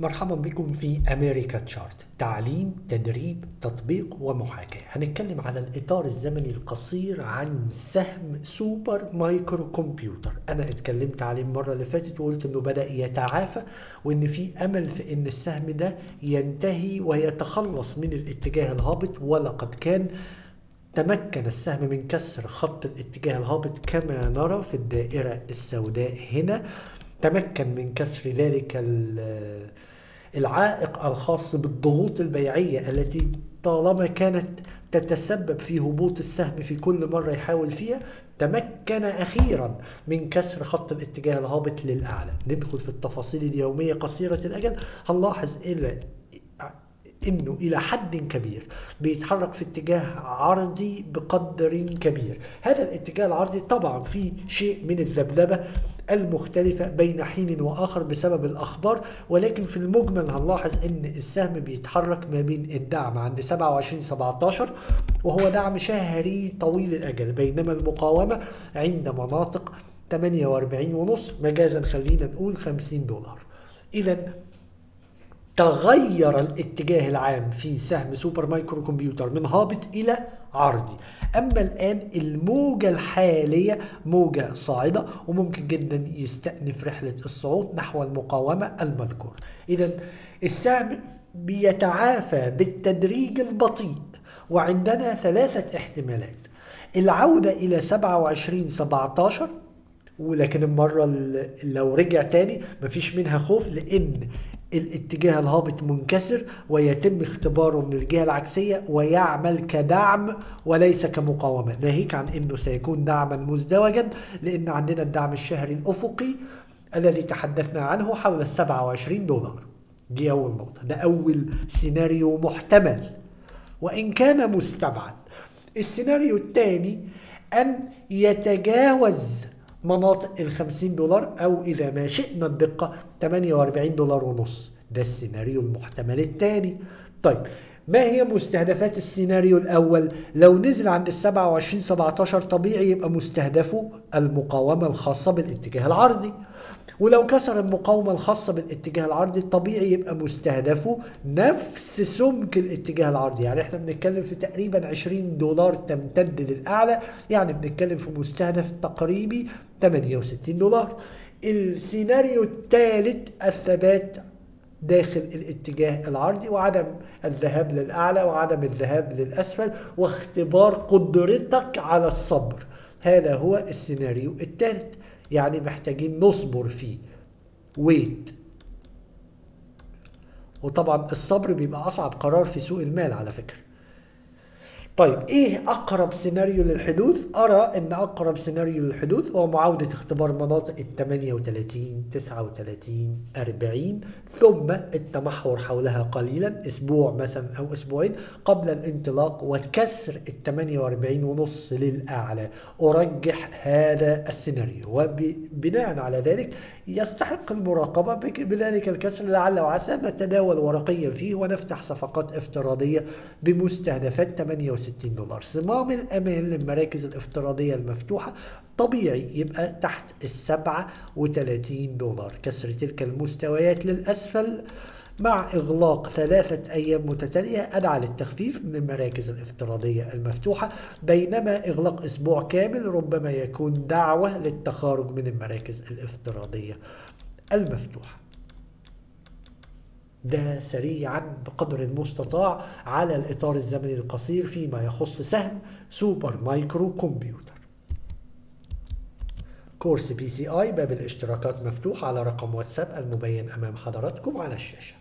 مرحبا بكم في أمريكا تشارت تعليم تدريب تطبيق ومحاكاة. هنتكلم على الإطار الزمني القصير عن سهم سوبر مايكرو كمبيوتر. أنا اتكلمت عليه المرة اللي فاتت وقلت إنه بدأ يتعافى وإن في أمل في إن السهم ده ينتهي ويتخلص من الاتجاه الهابط. ولقد كان تمكن السهم من كسر خط الاتجاه الهابط كما نرى في الدائرة السوداء هنا. تمكن من كسر ذلك العائق الخاص بالضغوط البيعية التي طالما كانت تتسبب في هبوط السهم في كل مرة يحاول فيها تمكن أخيرا من كسر خط الاتجاه الهابط للأعلى. ندخل في التفاصيل اليومية قصيرة الأجل. هنلاحظ إلى انه إلى حد كبير بيتحرك في اتجاه عرضي بقدر كبير. هذا الاتجاه العرضي طبعا في شيء من الذبذبة المختلفة بين حين وآخر بسبب الأخبار ولكن في المجمل هنلاحظ أن السهم بيتحرك ما بين الدعم عند 27 17 وهو دعم شهري طويل الأجل بينما المقاومة عند مناطق 48 ونص مجازا خلينا نقول 50 دولار. إذا تغير الاتجاه العام في سهم سوبر مايكرو كمبيوتر من هابط إلى عرضي. أما الآن الموجة الحالية موجة صاعدة وممكن جدا يستأنف رحلة الصعود نحو المقاومة المذكورة إذا السهم بيتعافى بالتدريج البطيء وعندنا ثلاثة احتمالات. العودة إلى 27 17 ولكن المرة لو رجع تاني مفيش منها خوف لأن الاتجاه الهابط منكسر ويتم اختباره من الجهة العكسية ويعمل كدعم وليس كمقاومة. ناهيك عن إنه سيكون دعما مزدوجا لأن عندنا الدعم الشهري الأفقي الذي تحدثنا عنه حول ال 27 دولار. دي أول نقطة. ده أول سيناريو محتمل. وإن كان مستبعد السيناريو الثاني أن يتجاوز مناطق ال 50 دولار أو إذا ما شئنا الدقة 48 دولار ونص. ده السيناريو المحتمل الثاني طيب ما هي مستهدفات السيناريو الأول؟ لو نزل عند ال 27 17 طبيعي يبقى مستهدفه المقاومة الخاصة بالاتجاه العرضي. ولو كسر المقاومة الخاصة بالاتجاه العرضي الطبيعي يبقى مستهدفه نفس سمك الاتجاه العرضي. يعني إحنا بنتكلم في تقريبا 20 دولار تمتد للأعلى. يعني بنتكلم في مستهدف تقريبي 68 دولار. السيناريو الثالث الثبات داخل الاتجاه العرضي وعدم الذهاب للأعلى وعدم الذهاب للأسفل واختبار قدرتك على الصبر. هذا هو السيناريو الثالث يعني محتاجين نصبر فيه. ويت وطبعا الصبر بيبقى أصعب قرار في سوق المال على فكرة. طيب إيه أقرب سيناريو للحدوث؟ أرى إن أقرب سيناريو للحدوث هو معاودة اختبار مناطق ال 38 39 40 ثم التمحور حولها قليلا أسبوع مثلا أو أسبوعين قبل الانطلاق وكسر ال 48 ونص للأعلى. أرجح هذا السيناريو. وبناء على ذلك يستحق المراقبة بذلك الكسر لعل وعسى نتداول ورقيا فيه ونفتح صفقات افتراضية بمستهدفات 68 دولار. صمام الأمان للمراكز الافتراضية المفتوحة طبيعي يبقى تحت السبعة وثلاثين دولار. كسر تلك المستويات للأسفل مع إغلاق ثلاثة أيام متتالية أدعى للتخفيف من المراكز الافتراضية المفتوحة بينما إغلاق أسبوع كامل ربما يكون دعوة للتخارج من المراكز الافتراضية المفتوحة. ده سريعا بقدر المستطاع على الإطار الزمني القصير فيما يخص سهم سوبر مايكرو كمبيوتر. كورس PCI باب الاشتراكات مفتوح على رقم واتساب المبين أمام حضراتكم على الشاشة.